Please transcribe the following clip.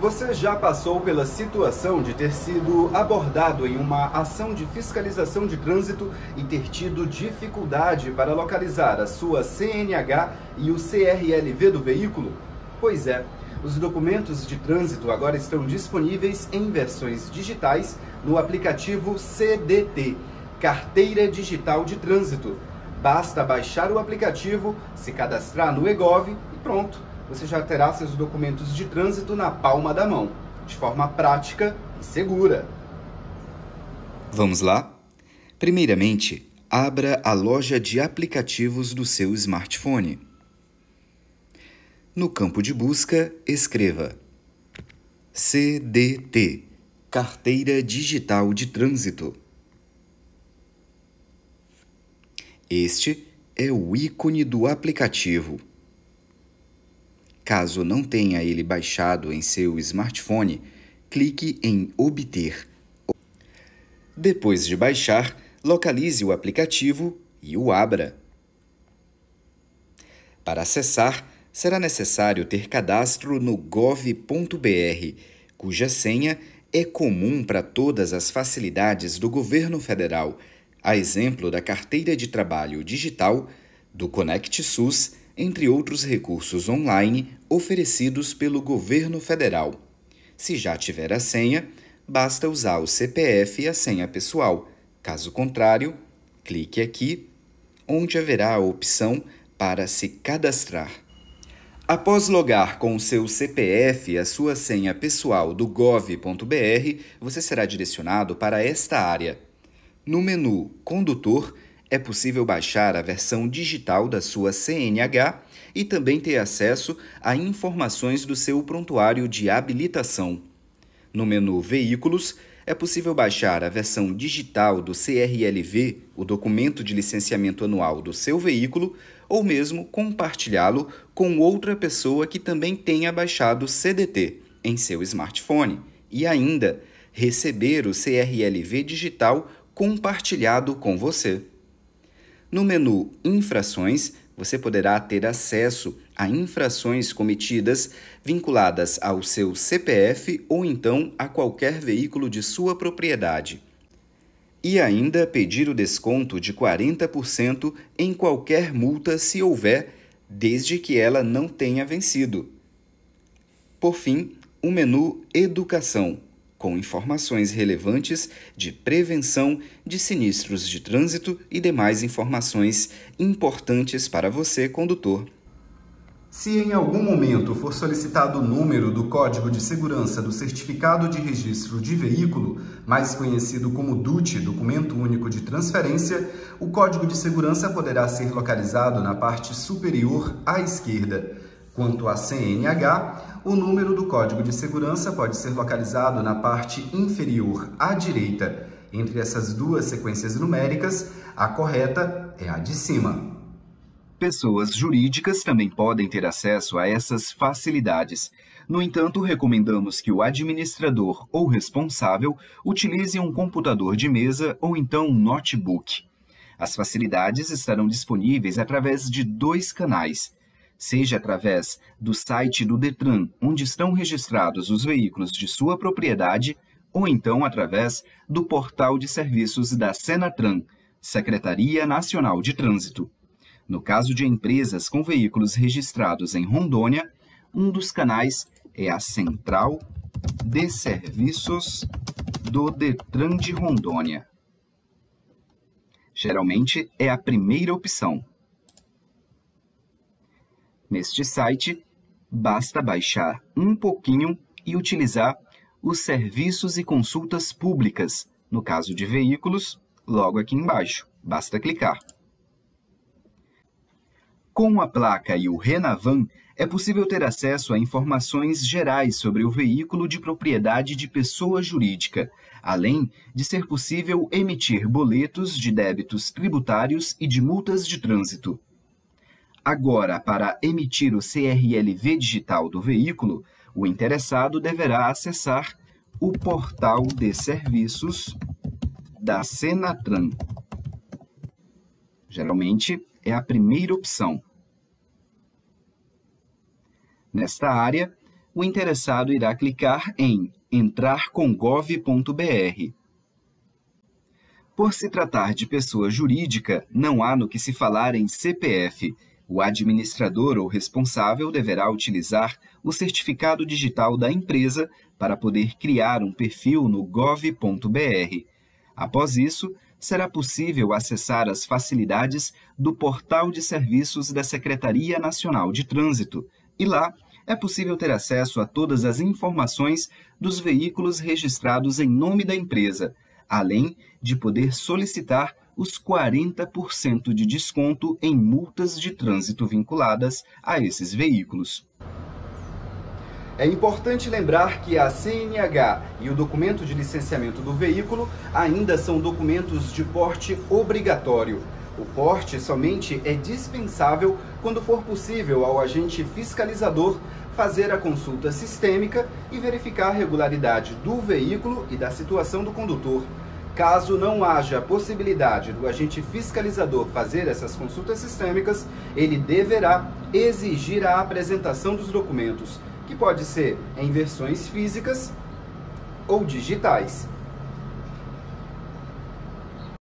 Você já passou pela situação de ter sido abordado em uma ação de fiscalização de trânsito e ter tido dificuldade para localizar a sua CNH e o CRLV do veículo? Pois é, os documentos de trânsito agora estão disponíveis em versões digitais no aplicativo CDT Carteira Digital de Trânsito. Basta baixar o aplicativo, se cadastrar no EGOV e pronto você já terá seus documentos de trânsito na palma da mão, de forma prática e segura. Vamos lá? Primeiramente, abra a loja de aplicativos do seu smartphone. No campo de busca, escreva CDT Carteira Digital de Trânsito. Este é o ícone do aplicativo Caso não tenha ele baixado em seu smartphone, clique em Obter. Depois de baixar, localize o aplicativo e o abra. Para acessar, será necessário ter cadastro no gov.br, cuja senha é comum para todas as facilidades do governo federal, a exemplo da carteira de trabalho digital, do Conect SUS entre outros recursos online oferecidos pelo governo federal. Se já tiver a senha, basta usar o CPF e a senha pessoal. Caso contrário, clique aqui, onde haverá a opção para se cadastrar. Após logar com o seu CPF e a sua senha pessoal do gov.br, você será direcionado para esta área. No menu Condutor, é possível baixar a versão digital da sua CNH e também ter acesso a informações do seu prontuário de habilitação. No menu Veículos, é possível baixar a versão digital do CRLV, o documento de licenciamento anual do seu veículo, ou mesmo compartilhá-lo com outra pessoa que também tenha baixado CDT em seu smartphone e ainda receber o CRLV digital compartilhado com você. No menu Infrações, você poderá ter acesso a infrações cometidas vinculadas ao seu CPF ou então a qualquer veículo de sua propriedade. E ainda pedir o desconto de 40% em qualquer multa se houver, desde que ela não tenha vencido. Por fim, o menu Educação com informações relevantes de prevenção de sinistros de trânsito e demais informações importantes para você, condutor. Se em algum momento for solicitado o número do Código de Segurança do Certificado de Registro de Veículo, mais conhecido como DUT, Documento Único de Transferência, o código de segurança poderá ser localizado na parte superior à esquerda. Quanto à CNH, o número do código de segurança pode ser localizado na parte inferior à direita. Entre essas duas sequências numéricas, a correta é a de cima. Pessoas jurídicas também podem ter acesso a essas facilidades. No entanto, recomendamos que o administrador ou responsável utilize um computador de mesa ou então um notebook. As facilidades estarão disponíveis através de dois canais seja através do site do Detran, onde estão registrados os veículos de sua propriedade, ou então através do portal de serviços da Senatran, Secretaria Nacional de Trânsito. No caso de empresas com veículos registrados em Rondônia, um dos canais é a Central de Serviços do Detran de Rondônia. Geralmente é a primeira opção. Neste site, basta baixar um pouquinho e utilizar os serviços e consultas públicas. No caso de veículos, logo aqui embaixo, basta clicar. Com a placa e o Renavan, é possível ter acesso a informações gerais sobre o veículo de propriedade de pessoa jurídica, além de ser possível emitir boletos de débitos tributários e de multas de trânsito. Agora, para emitir o CRLV digital do veículo, o interessado deverá acessar o portal de serviços da Senatran. Geralmente é a primeira opção. Nesta área, o interessado irá clicar em Entrar com gov.br. Por se tratar de pessoa jurídica, não há no que se falar em CPF. O administrador ou responsável deverá utilizar o certificado digital da empresa para poder criar um perfil no gov.br. Após isso, será possível acessar as facilidades do Portal de Serviços da Secretaria Nacional de Trânsito e lá é possível ter acesso a todas as informações dos veículos registrados em nome da empresa, além de poder solicitar os 40% de desconto em multas de trânsito vinculadas a esses veículos. É importante lembrar que a CNH e o documento de licenciamento do veículo ainda são documentos de porte obrigatório. O porte somente é dispensável quando for possível ao agente fiscalizador fazer a consulta sistêmica e verificar a regularidade do veículo e da situação do condutor. Caso não haja possibilidade do agente fiscalizador fazer essas consultas sistêmicas, ele deverá exigir a apresentação dos documentos que pode ser em versões físicas ou digitais.